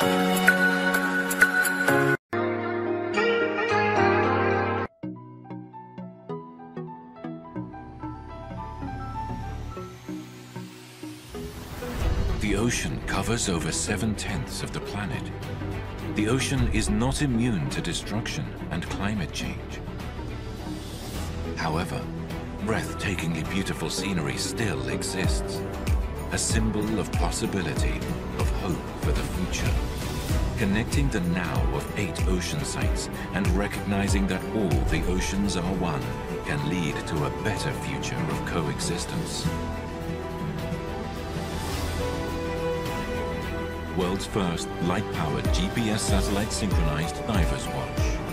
The ocean covers over seven-tenths of the planet. The ocean is not immune to destruction and climate change. However, breathtakingly beautiful scenery still exists. A symbol of possibility, for the future. Connecting the now of eight ocean sites and recognizing that all the oceans are one can lead to a better future of coexistence. World's first light-powered GPS satellite synchronized diver's watch.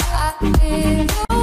I feel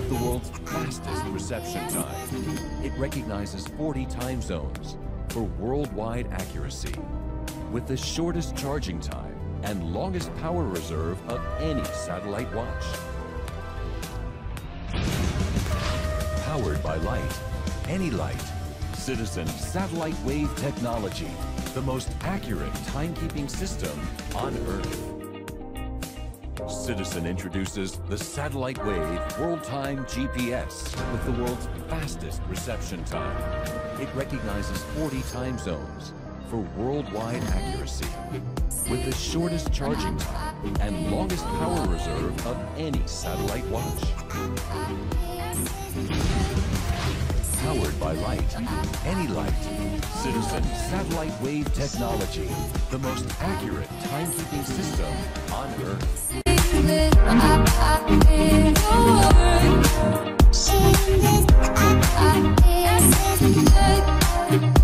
with the world's fastest reception time. It recognizes 40 time zones for worldwide accuracy. With the shortest charging time and longest power reserve of any satellite watch. Powered by light, any light, Citizen Satellite Wave Technology, the most accurate timekeeping system on Earth. Citizen introduces the Satellite Wave World Time GPS with the world's fastest reception time. It recognizes 40 time zones for worldwide accuracy with the shortest charging time and longest power reserve of any satellite watch. Powered by light, any light. Citizen Satellite Wave Technology, the most accurate timekeeping system on Earth. I, I,